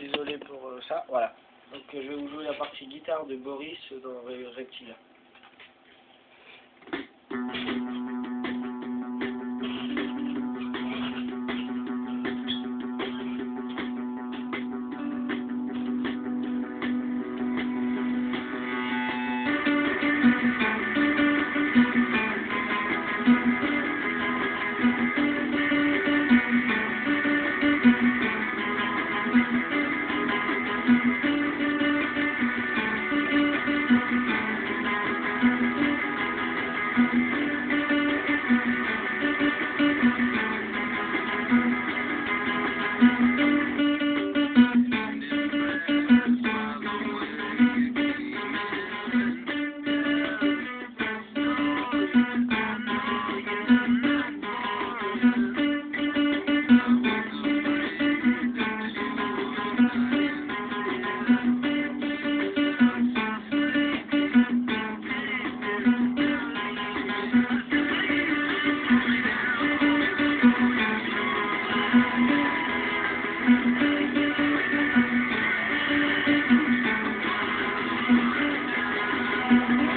Désolé pour euh, ça. Voilà. Donc euh, je vais vous jouer la partie guitare de Boris dans Reptile. Thank you. Thank you.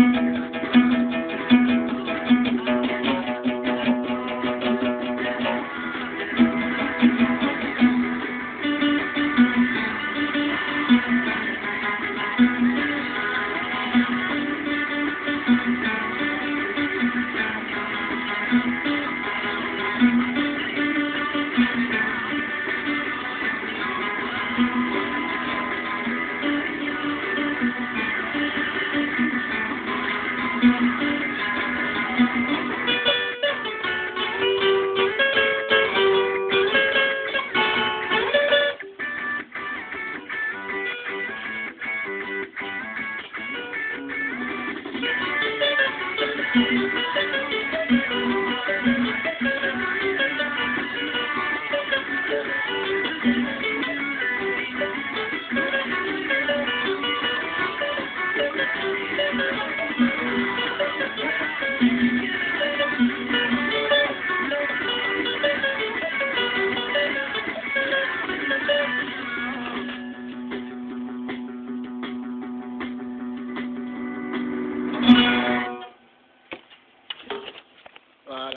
Thank you.